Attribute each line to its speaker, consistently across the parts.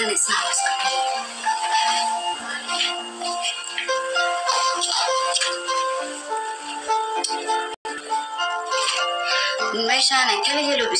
Speaker 1: Mbak Isyana, carilah hidup.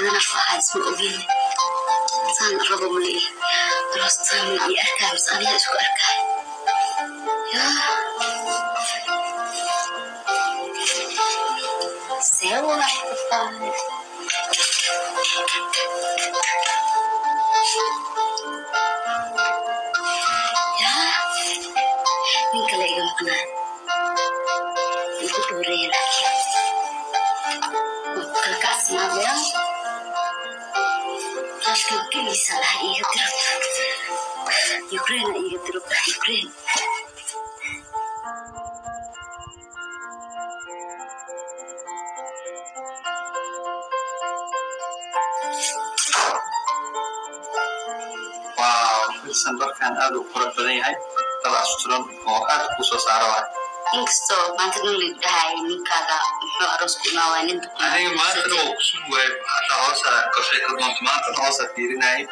Speaker 1: أنا نرفع اسم اوبيل صان الربو ملي راس صان يعني اركع بس أنا اسكو اركع يا سيروا راح تفهم يا من كلا يمكننا نقول رينا كل كاس ما بيان kalkiisalah iga dirub ukraina iga dirublah ukrain
Speaker 2: wow xilsan barkan aad u qurux badan yahay dal
Speaker 1: inkastoo maanta nin la dhahay ninkaaga muxuu aroos ku imaa nin
Speaker 2: aniga maantana waa kusug waay hataa hoosa kafay ka doonto maantana hoosa fiirinayay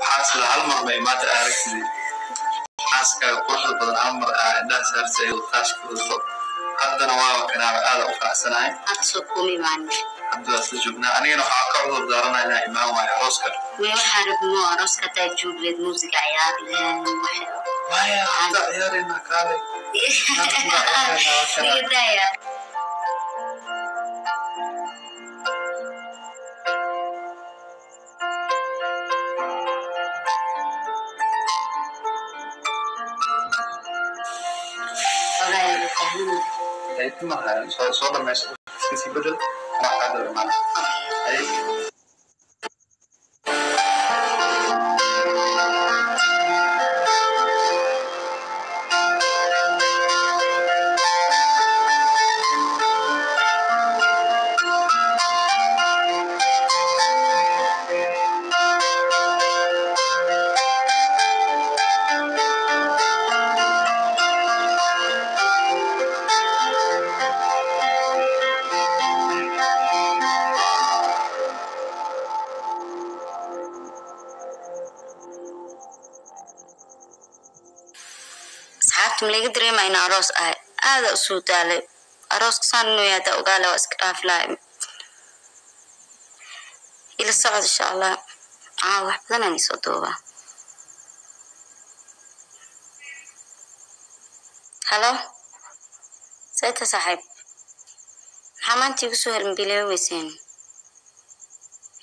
Speaker 2: waxaa sida hal mar bay maanta aragtidii xaaskaaga quruxda badan hal mar aa indhaha saartay ayuu taash ku wadato haddana waaba kanaaba aada u faraxsanahay
Speaker 1: hadda soo kuma imaanin
Speaker 2: hadda waa isla joognaa anigana waxaa ka cudur daaranaa inaa imaan waayo arooska.
Speaker 1: May waxaa rabmo arooska hadaa joogleed muusiga ciyaari lahayn
Speaker 2: maya hadda maka dermaga. Jadi
Speaker 1: asxaabta ma laga dareema in aroos ahay aada u soo daalay arooska saan inuu yahay hadaa ogaale waa iska dhaafi lahay ila socod insha allah aa wax badan isoo duubaa halo sayta saaxiib maxaa maanta igu soo helmbileema weyseen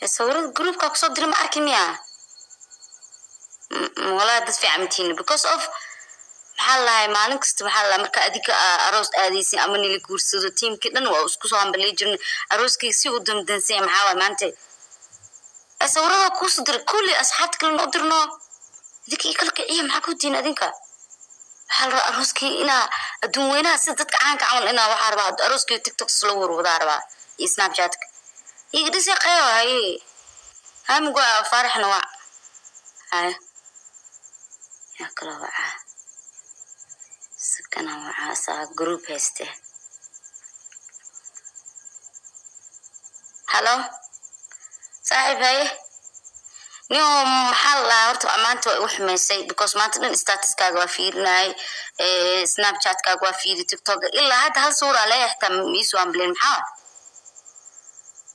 Speaker 1: ee sawirada groupka ku soo dira ma arki miya walaa dad fiican matihin because of lahay maalin kasta lahay marka adiga aa aroos aadaysin ama nila guursado tiimkii dhan waa isku soo hambalay jirna. Arooskii si u damdansanya maxaa waay maanta? Sawirada kuusu dira kulli asxaabta kale noo dirno. Idinka ii kala kiciya maxaa ku diin adinka? Waxaa la arooskii inaa adduun weynaha sida dadka caanka camal inaa waxaa rabaa. Arooskii tiktok isla warwadaa rabaa iyo snapchatka. Dhisi qayo haye hamigu faaraxna waa. Haye yaa kala wacaa sakana wacaa asaa group hayste halo? Saaxiib haye nio maxaa la dhahaa horta maanta waa igu xumaysay because maanta dhan statuskaaga waa fiirinayay snapchatkaaga waa fiiri tiktoka ilaa hadda hal sawir leeyahay xitaa miisu ambilen maxaa?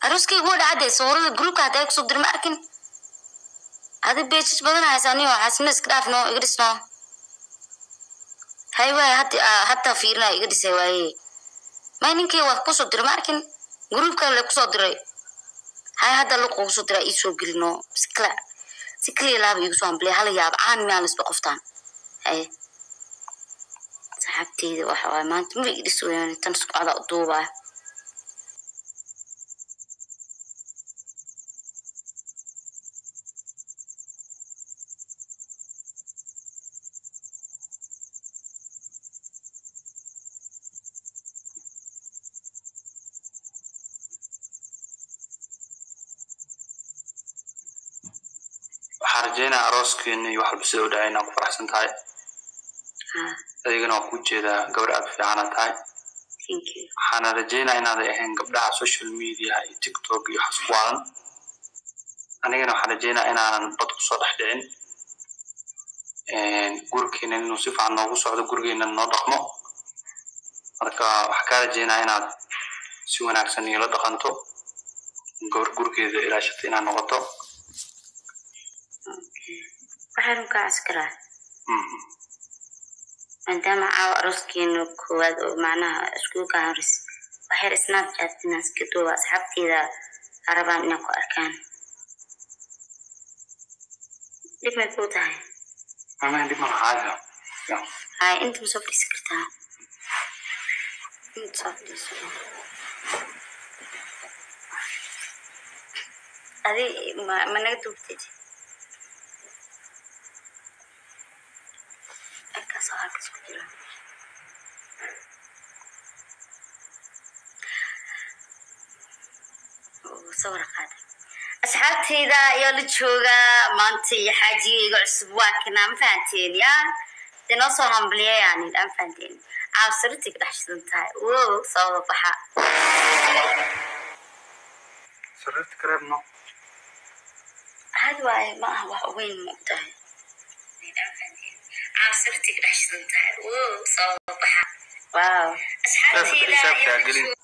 Speaker 1: Arooskayga waa dhacade sawirada groupka haddaa ku soo dir ma arkin. Adi beejis badan haysaa nio xasina iska dhaaf no iga dhisno hay waay hadda hadda fiirinaya iga dhisay waaye may ninkii waa ku soo diray ma arkin groupka le ku soo diray. Hay hadda luqa ku soo diraa iisoo gelino. Sikla si kaliya laaba igu soo ambilay hala yaaba caan miyaan isba qoftaan. Haye saxaabteyda waxa waay maanta ma iga dhis weyaan tan socda u duubaa
Speaker 2: waxaan rajeynaa arooskeena iyo wax walba sida u dhacay inaa ku faraxsan tahay.
Speaker 1: Ha
Speaker 2: adigana waan ku jeedaa gabar aad fiicana tahay. Waxaana rajeynaa inaaday ahayn gabdhaha social media iyo tiktok iyo waxaas ku waalan. Anigana waxaan rajeynaa inaanan bad ku soo dhex dhicin. Gurikeena inuu si fiican noogu socdo gurigeena noo dhaqmo. Marka waxaa kaa rajeynaa inaad si wanaagsan iila dhaqanto. Gabar gurigeeda ilaashata inaad noqoto
Speaker 1: waxay runkaa askaraa
Speaker 2: Mhm.
Speaker 1: maadaama caawa arooskeena koowaad oo macnaha iskuulka horis waxyar snapchat inaan iska duuba asxaabteeda ha rabaan inay ku arkaan. Dhib may kuu tahay? Hay inta ma soo fadhiisan kartaa. Inta soo fadhiiso adi ma naga duubtid أصحابتي إذا يلتشوغا مانتي حاجي يقعصب واكنا مفانتين يا؟ دينوصو همبليا يعني
Speaker 2: الان فانتين عاو
Speaker 1: سرتك دح شدنتاي ووو صوضة بحا سررت كريب نو. هذا واي ما هو وين مقتهي الان فانتين عاو سرتك
Speaker 2: دح
Speaker 1: شدنتاي ووو
Speaker 2: صوضة
Speaker 1: بحا واو أصحابتي إذا يلتشوغا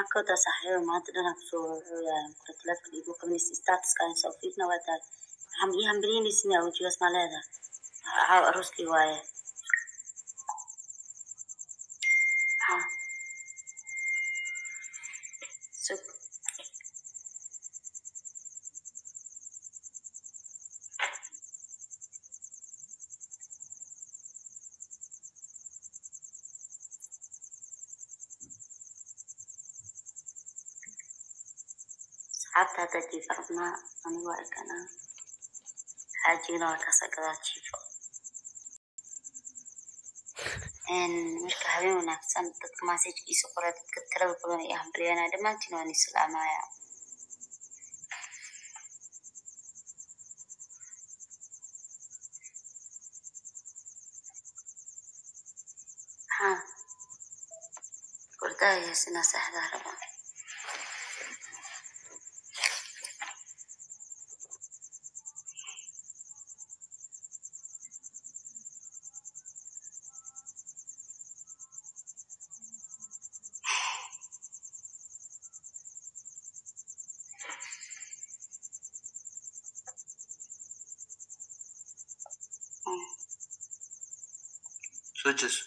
Speaker 1: maanta dhanaa kusoo wuxuuyaa kura telefonka igu qabanaysa statuska aan soo fiirna waa tahay waxaan ii hambaliyeynaysina wejigaas maa leedahay caaw arooskii waaye asxaabta hadda jiifa rabnaa anigu waa xaajigana waa kaasa gadaa jiifo marka habeen wanaagsan dadka maasajkiisa qora dadka tirada badan ay hambaliyana dhammaantiin waan islaamaya ha gordaayaasina saxdaa rabaa
Speaker 2: Soo jeeso.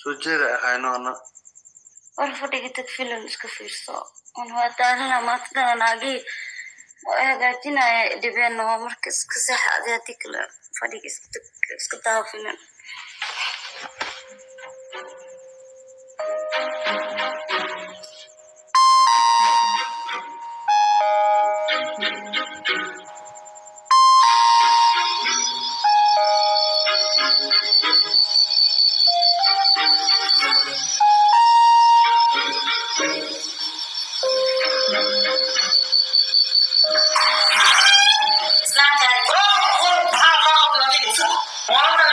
Speaker 2: Soo jeeda ahayno ana.
Speaker 1: war fadhiga dad filim iska fiirso un waa daalina maanta dhana naagii hagaajinaya dhibeen oo marka iska seexa adi kale fadhiga iska tag iska daawo filim It's not that. Oh,
Speaker 3: oh, pop off the pizza. One of the